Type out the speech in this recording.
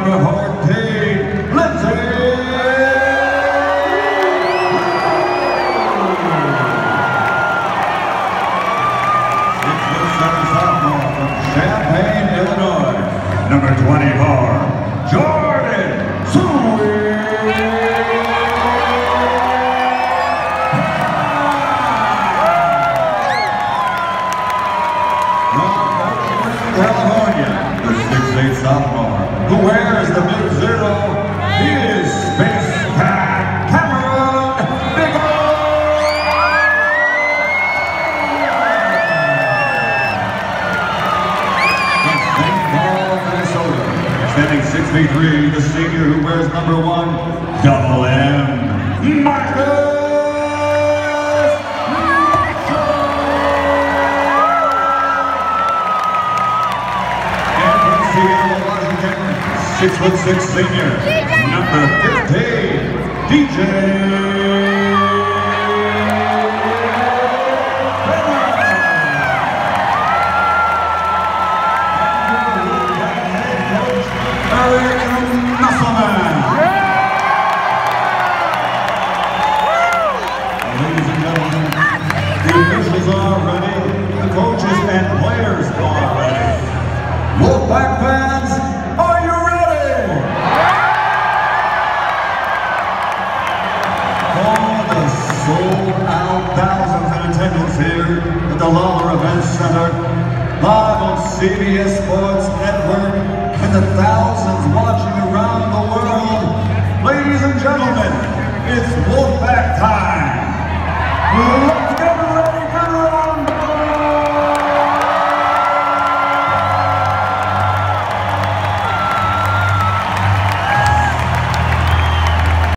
number 14, Lindsay! Champaign, Illinois. Number 24, Jordan Sweet. California, the 6'8 sophomore. He wears number one, double M, Marcus six foot six senior, number 15, DJ Ladies and gentlemen, the officials are ready, the coaches and players are ready. Wolfpack fans, are you ready? For the sold-out thousands in attendance here at the Lawlor Event Center, live on CBS Sports Network, and the thousands watching around the world, ladies and gentlemen, it's Wolfpack time. Oh!